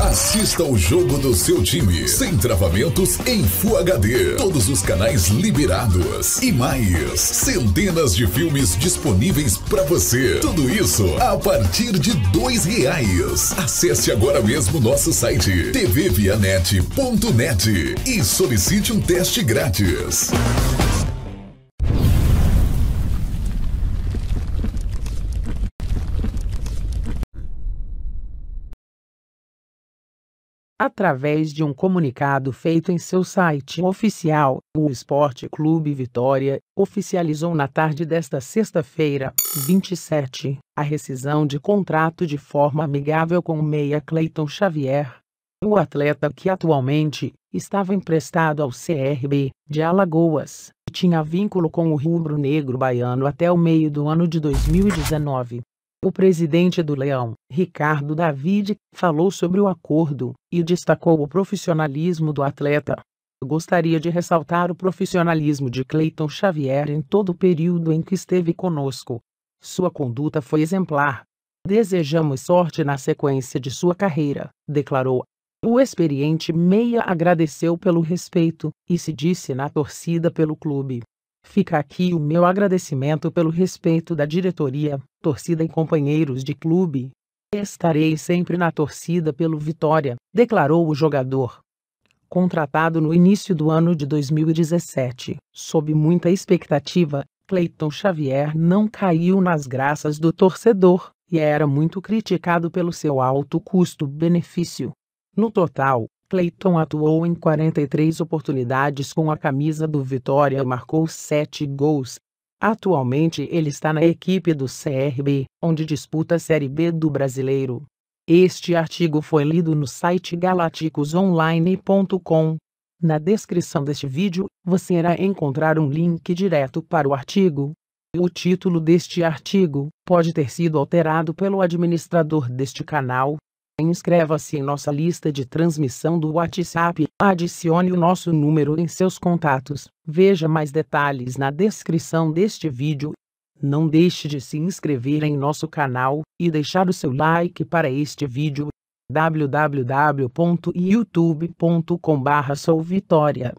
Assista o jogo do seu time sem travamentos em Full HD. Todos os canais liberados e mais centenas de filmes disponíveis para você. Tudo isso a partir de dois reais. Acesse agora mesmo nosso site tvvianet.net e solicite um teste grátis. Através de um comunicado feito em seu site oficial, o Esporte Clube Vitória oficializou na tarde desta sexta-feira, 27, a rescisão de contrato de forma amigável com o meia Cleiton Xavier. O atleta que atualmente estava emprestado ao CRB de Alagoas tinha vínculo com o rubro-negro baiano até o meio do ano de 2019. O presidente do Leão, Ricardo David, falou sobre o acordo e destacou o profissionalismo do atleta. Gostaria de ressaltar o profissionalismo de Cleiton Xavier em todo o período em que esteve conosco. Sua conduta foi exemplar. Desejamos sorte na sequência de sua carreira, declarou. O experiente meia agradeceu pelo respeito e se disse na torcida pelo clube. Fica aqui o meu agradecimento pelo respeito da diretoria, torcida e companheiros de clube. Estarei sempre na torcida pelo Vitória, declarou o jogador. Contratado no início do ano de 2017, sob muita expectativa, Cleiton Xavier não caiu nas graças do torcedor e era muito criticado pelo seu alto custo-benefício. No total, Cleiton atuou em 43 oportunidades com a camisa do Vitória e marcou 7 gols. Atualmente ele está na equipe do CRB, onde disputa a Série B do Brasileiro. Este artigo foi lido no site galaticosonline.com. Na descrição deste vídeo, você irá encontrar um link direto para o artigo. O título deste artigo pode ter sido alterado pelo administrador deste canal, Inscreva-se em nossa lista de transmissão do WhatsApp. Adicione o nosso número em seus contatos. Veja mais detalhes na descrição deste vídeo. Não deixe de se inscrever em nosso canal e deixar o seu like para este vídeo. www.youtube.com/souvitória